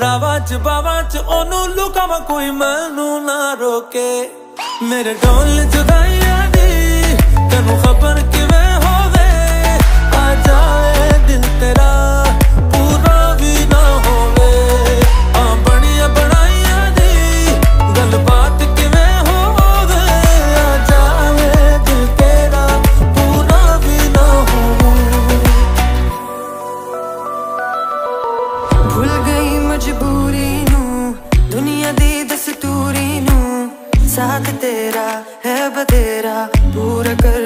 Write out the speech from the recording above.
ਰਾਵਾਂ ਚ ਬਾਵਾਂ ਚ ਉਹਨੂੰ ਲੁਕਾਵਾਂ ਕੋਈ ਮੈਨੂੰ ਨਾ ਰੋਕੇ। ਮੇਰੇ ਢੋਲ ਜੁਦਾਈਆਂ साथ तेरा है बतेरा पूरा कर